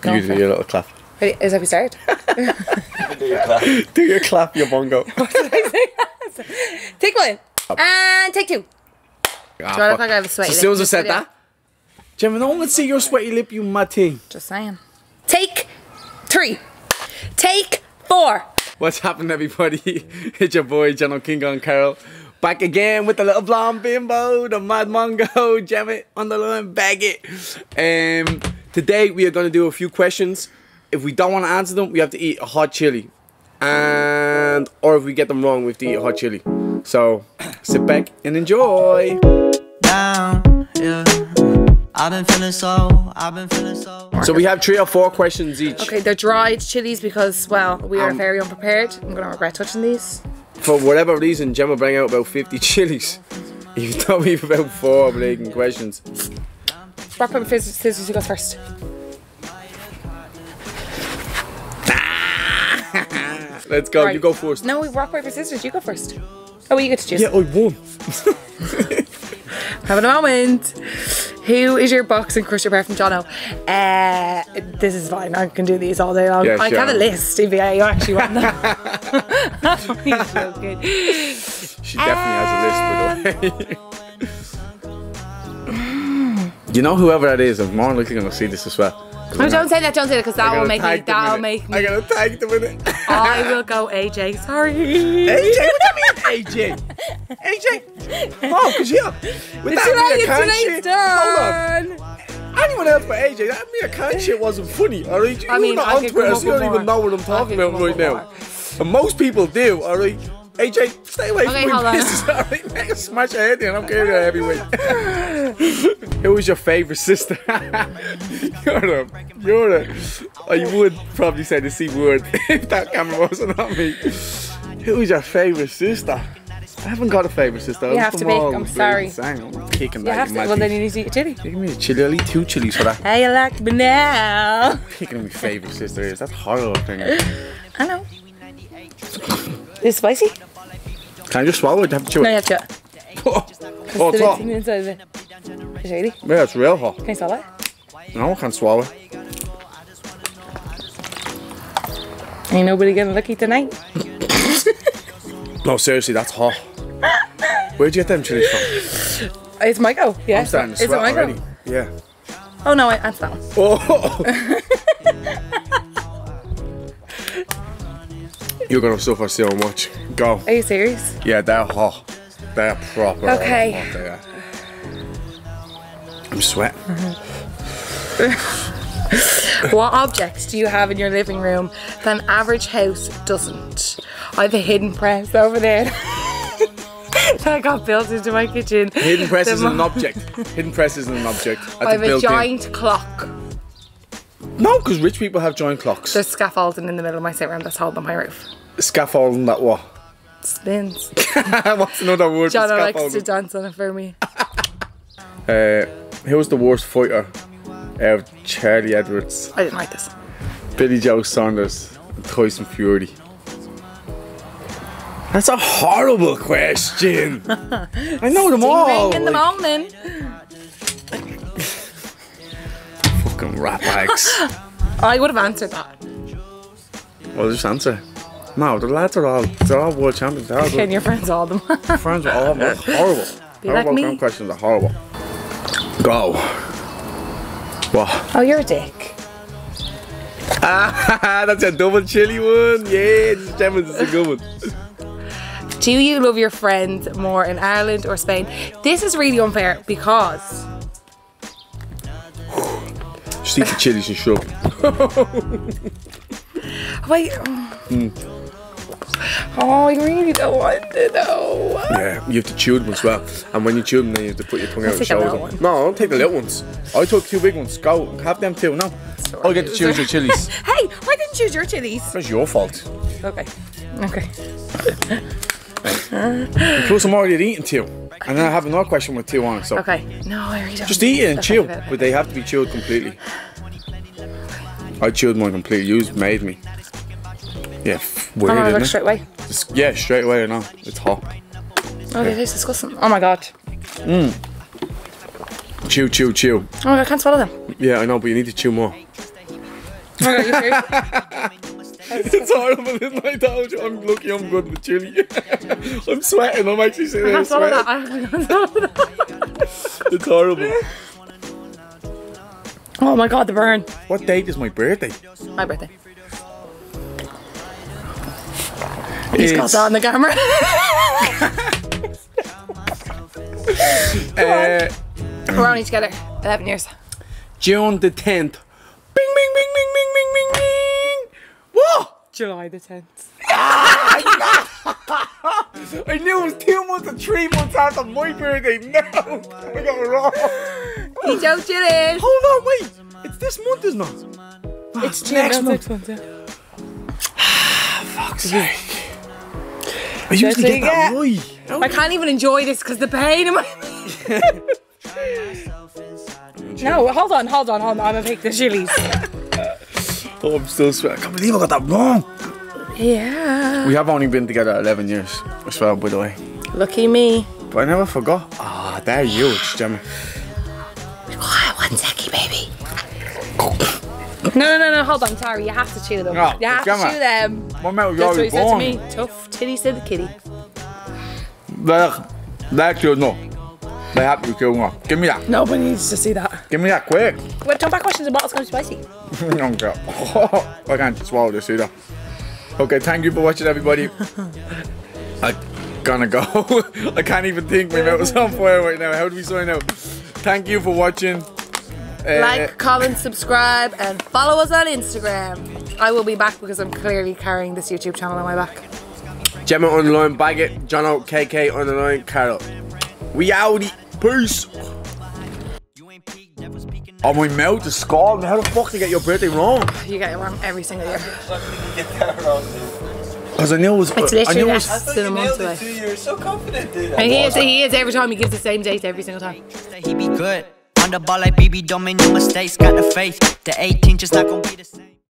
Go you do your little clap. Ready? Is that we start? Do your clap, your bongo. take one. And take two. Ah, Do I look like I have a sweaty So as soon as I lip said in that, Gemma, no one can see your sweaty lip, you mad thing. Just saying. Take three. Take four. What's happening, everybody? It's your boy, Jono King Kong Carroll. Back again with the little blonde bimbo, the mad mongo, Gemma on the line, Baggett. Um, today we are going to do a few questions. If we don't want to answer them, we have to eat a hot chili. And, or if we get them wrong, we have to eat a hot chili. So, sit back and enjoy. down, yeah. I've been feeling so, I've been feeling so. So we have three or four questions each. Okay, they're dried chilies because, well, we are Um, very unprepared. I'm going to regret touching these. For whatever reason, Gemma bring out about 50 chilies. You though we've about four blatant questions. Rock, paper, scissors, scissors, who goes first? Let's go, Right. you go first. No, we rock, paper, scissors, you go first. Oh, well, you get to choose. Yeah, I won. Having a moment. Who is your boxing crush apart from Jono? Uh, this is fine. I can do these all day long. Yeah, I sure. have a list if you actually want that. He's so good. She definitely has a list, by the way. You know whoever that is, I'm more likely gonna see this as well. No, don't say that. Don't say that because that will make me. tag them in That will make I me. gotta tag them in it. I will go AJ. Sorry. AJ, what do you mean AJ? AJ? Oh, cause yeah. With It's that tonight. Amir It's Khan tonight's shit, hold on. Anyone else but AJ, that Amir Khan shit wasn't funny, alright? You I mean, not I on Twitter, so you don't even know what I'm talking about right now. And most people do, alright? AJ, stay away Okay, from hold my on. Man, smash your head in, I don't care if you're heavyweight. Who was your favourite sister? you're the, you're the, oh, I would probably say the C word if that camera wasn't on me. Who was your favourite sister? I haven't got a favourite sister. You have to all I'm sorry. sang. I'm kicking You have to. Well, then you need to eat a chili. Give me a chili. I'll eat two chilies for that. Hey, you like me now? Picking my favourite sister is. That's horrible thing. I know. Is it spicy? Can I just swallow it? Have to chew No, you it. have to. Oh, oh, oh, It's oh, it's hot. of it really? Yeah, it's real hot. Can you swallow it? No, I can't swallow it. Ain't nobody getting lucky tonight. No, seriously, that's hot. Where'd you get them chilies from? It's my go. Yeah. I'm starting to sweat already. Yeah. Oh no, I answered that one. Oh! You're gonna suffer so much. Go. Are you serious? Yeah, they're hot. They're proper Okay. hot. They are. I'm sweating. what objects do you have in your living room that an average house doesn't? I have a hidden press over there. that got built into my kitchen. Hidden press The isn't an object. Hidden press isn't an object. That's I have a in. giant clock. No, because rich people have giant clocks. There's scaffolding in the middle of my sit room that's holding my roof. Scaffolding that what? Spins. What's another word John likes to dance on it for me. Uh, who was the worst fighter? Uh, Charlie Edwards, I didn't like this. Billy Joe Saunders, and Tyson Fury. That's a horrible question. I know them all. In the morning. Fucking rat bags. I would have answered that. well, just answer. No, the lads are all they're all world champions. They're all Can your friends all them? friends are all they're horrible. Be like horrible me. questions are horrible. Go. What? oh, you're a dick. Ah, that's a double chili one. Yeah, this Gemma's is a good one. Do you love your friends more in Ireland or Spain? This is really unfair because Just eat the chilies and shut up. wait. Mm. Oh, I really don't want to know. Yeah, you have to chew them as well. And when you chew them, then you have to put your tongue out and show them. one. No, don't take the little ones. I took two big ones. Go, have them too. No, I get to choose your chilies. Hey, why didn't you choose your chilies? That's your fault. Okay. Okay. Plus, I'm already eating two. And then I have another question with two on it. So Okay. No, I really don't. just eat it and Okay, chew. okay, okay. But they have to be chewed completely. I chewed mine completely. You made me. Yeah, f- weird, gonna look isn't straight away. It's- Yeah, straight away. I know. It's hot. Oh, it is disgusting. Oh my god. Chew, chew, chew. Oh my god, I can't swallow them. Yeah, I know, but you need to chew more. Oh Forgot your food. It's horrible, isn't it? I'm lucky I'm good with chili. I'm sweating, I'm actually sitting there sweating. I have some of that. It's horrible. Oh my god, the burn. What date is my birthday? My birthday. He's got It's, that on the camera. uh, We're only together 11 years. June the 10th. July the 10th. I knew it was two months or three months after my birthday. No, I got it wrong. He joked it is. Hold on, wait. It's this month, isn't it? Ah, it's two next no, month. months, yeah. Fuck's sake. I usually get that what right. I can't even enjoy this because the pain in my. no, hold on, hold on, hold on. I'm gonna pick the chilies. Oh, I'm still sweating. I can't believe I got that wrong. Yeah. We have only been together 11 years as well, by the way. Lucky me. But I never forgot. Ah, they're huge, Jimmy. Oh, one second, baby. No, no, no, no. Hold on, sorry. You have to chew them. No, you have come to chew them. My mouth is That's what already he said to born. me. Tough titty said the kitty. They're, they're no. They have to be good, no. Give me that. Nobody needs to see that. Give me that quick. Wait, don't back questions the bottle's gonna be spicy. oh, I can't swallow this either. Okay, thank you for watching, everybody. I gonna go. I can't even think. My mouth is on fire right now. How do we sign out? Thank you for watching. Uh, Like, comment, subscribe, and follow us on Instagram. I will be back because I'm clearly carrying this YouTube channel on my back. Gemma on the line, Baggett, Jono, KK on the line, Carroll. We outie. Peace. Oh, my mouth is scalding. How the fuck did you get your birthday wrong? You get it wrong every single year. Because I knew it was. It's literally I knew it less was. than a month away. You're so confident, dude. And he is, he is every time he gives the same date every single time. he be good. On the ball like BB, don't make no mistakes. Got the faith. The 18 just not gonna be the same.